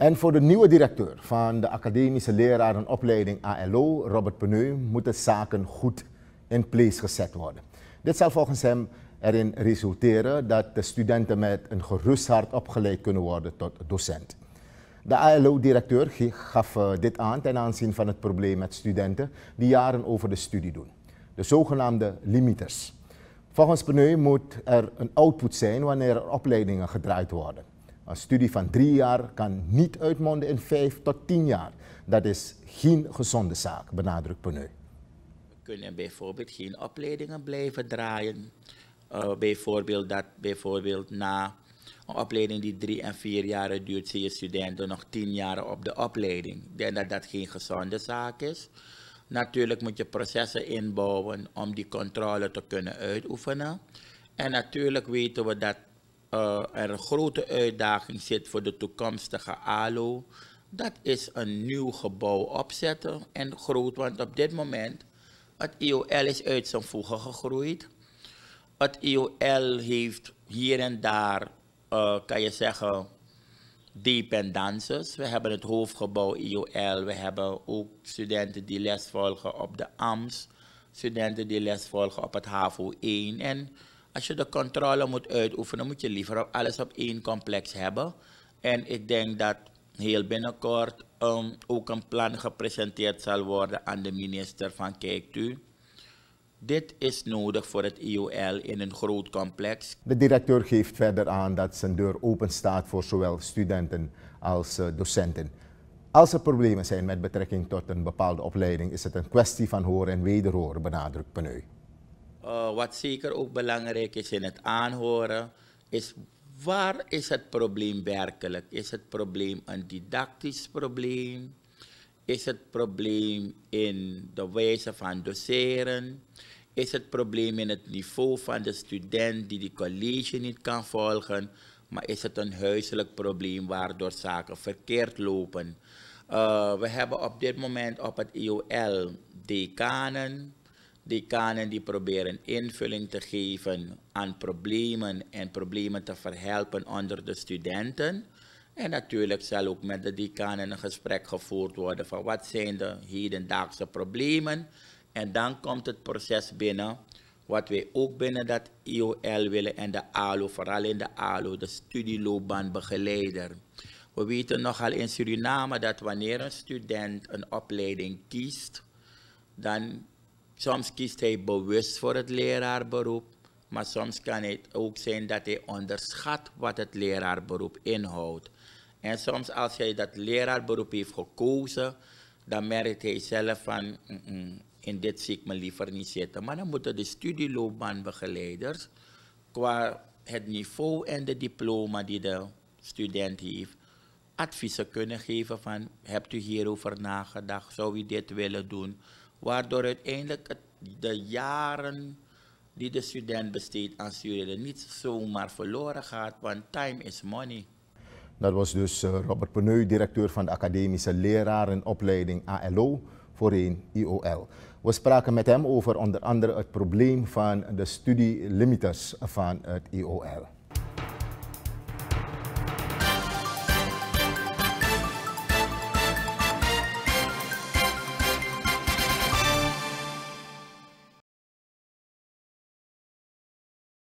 En voor de nieuwe directeur van de academische lerarenopleiding ALO, Robert Peneu, moeten zaken goed in place gezet worden. Dit zal volgens hem erin resulteren dat de studenten met een gerust hart opgeleid kunnen worden tot docent. De ALO-directeur gaf eh, dit aan ten aanzien van het probleem met studenten die jaren over de studie doen. De zogenaamde limiters. Volgens Peneu moet er een output zijn wanneer er opleidingen gedraaid worden. Een studie van drie jaar kan niet uitmonden in vijf tot tien jaar. Dat is geen gezonde zaak, benadrukt Peneu. We kunnen bijvoorbeeld geen opleidingen blijven draaien. Uh, bijvoorbeeld dat bijvoorbeeld na een opleiding die drie en vier jaar duurt, zie je studenten nog tien jaar op de opleiding. Ik denk dat dat geen gezonde zaak is. Natuurlijk moet je processen inbouwen om die controle te kunnen uitoefenen. En natuurlijk weten we dat uh, er een grote uitdaging zit voor de toekomstige ALO. Dat is een nieuw gebouw opzetten en groot, want op dit moment, het IOL is uit zijn voegen gegroeid. Het IOL heeft hier en daar, uh, kan je zeggen, dependances. We hebben het hoofdgebouw IOL, we hebben ook studenten die les volgen op de AMS, studenten die les volgen op het HAVO 1 en als je de controle moet uitoefenen, moet je liever alles op één complex hebben. En ik denk dat heel binnenkort um, ook een plan gepresenteerd zal worden aan de minister van kijkt u. Dit is nodig voor het IOL in een groot complex. De directeur geeft verder aan dat zijn deur open staat voor zowel studenten als uh, docenten. Als er problemen zijn met betrekking tot een bepaalde opleiding, is het een kwestie van horen en wederhoren, benadrukt Peneu. Uh, wat zeker ook belangrijk is in het aanhoren, is waar is het probleem werkelijk? Is het probleem een didactisch probleem? Is het probleem in de wijze van doseren? Is het probleem in het niveau van de student die die college niet kan volgen? Maar is het een huiselijk probleem waardoor zaken verkeerd lopen? Uh, we hebben op dit moment op het IOL decanen, decanen die proberen invulling te geven aan problemen en problemen te verhelpen onder de studenten. En natuurlijk zal ook met de decanen een gesprek gevoerd worden van wat zijn de hedendaagse problemen. En dan komt het proces binnen, wat wij ook binnen dat IOL willen en de ALO, vooral in de ALO, de studieloopbaanbegeleider. We weten nogal in Suriname dat wanneer een student een opleiding kiest, dan Soms kiest hij bewust voor het leraarberoep, maar soms kan het ook zijn dat hij onderschat wat het leraarberoep inhoudt. En soms als hij dat leraarberoep heeft gekozen, dan merkt hij zelf van, mm -mm, in dit zie ik me liever niet zitten. Maar dan moeten de studieloopbaanbegeleiders, qua het niveau en de diploma die de student heeft, adviezen kunnen geven van, hebt u hierover nagedacht, zou u dit willen doen? Waardoor uiteindelijk de jaren die de student besteedt aan studeren niet zomaar verloren gaat, want time is money. Dat was dus eh, Robert Peneu, directeur van de academische lerarenopleiding ALO, voorheen IOL. We spraken met hem over onder andere het probleem van de studielimiters van het IOL.